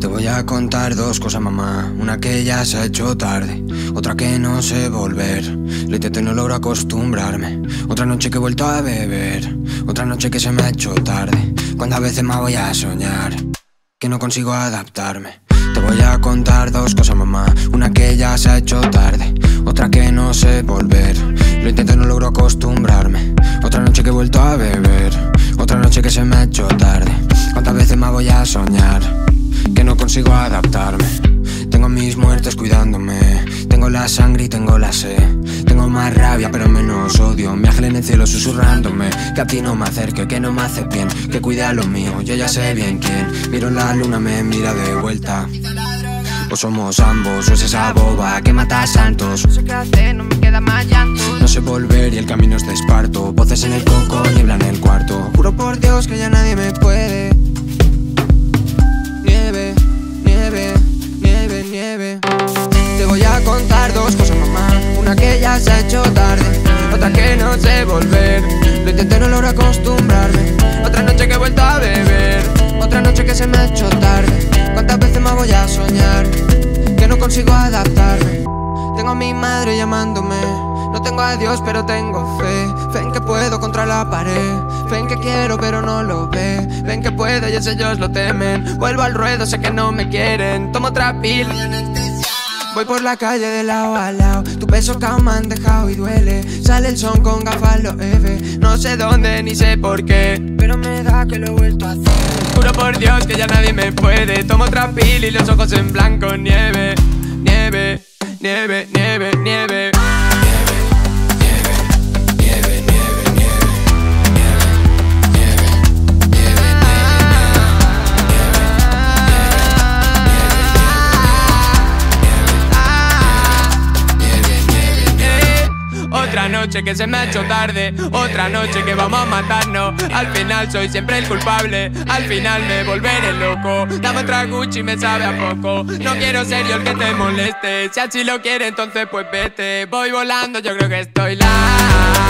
Te voy a contar dos cosas, mamá. Una que ya se ha hecho tarde, otra que no sé volver. Lo intenté no logro acostumbrarme. Otra noche que he vuelto a beber, otra noche que se me ha hecho tarde. Cuántas veces más voy a soñar que no consigo adaptarme. Te voy a contar dos cosas, mamá. Una que ya se ha hecho tarde, otra que no sé volver. Lo intento no logro acostumbrarme. Otra noche que he vuelto a beber, otra noche que se me ha hecho tarde. Cuántas veces más voy a soñar que no consigo adaptarme. Tengo mis muertes cuidándome. Tengo la sangre y tengo la sed. Tengo más rabia pero menos odio. Mi ángel en el cielo susurrándome. Que a ti no me acerque, que no me hace bien. Que cuide a lo mío, yo ya sé bien quién. Miro la luna, me mira de vuelta. O somos ambos, o es esa boba que mata a santos. No sé qué hacer, no me queda más llanto. No sé volver y el camino es de esparto. Voces en el coco, niebla en el cuarto. Juro por Dios que ya nadie otra que no sé volver. Lo intenté, no logro acostumbrarme. Otra noche que he vuelto a beber, otra noche que se me ha hecho tarde. ¿Cuántas veces más voy a soñar? Que no consigo adaptarme. Tengo a mi madre llamándome. No tengo a Dios, pero tengo fe. Fe en que puedo contra la pared. Fe en que quiero, pero no lo ve. Ven que puede y ellos lo temen. Vuelvo al ruedo, sé que no me quieren. Tomo otra pila. Voy por la calle de lado a lado. Tu beso que me han dejado y duele. Sale el son con gafas, lo eve. No sé dónde ni sé por qué. Pero me da que lo he vuelto a hacer. Juro por Dios que ya nadie me puede. Tomo otra pila y los ojos en blanco. Nieve, nieve, nieve, nieve, nieve. Otra noche que se me ha hecho tarde, otra noche que vamos a matarnos. Al final soy siempre el culpable, al final me volveré loco. Dame otra Gucci, me sabe a poco. No quiero ser yo el que te moleste. Si así lo quiere, entonces pues vete. Voy volando, yo creo que estoy la.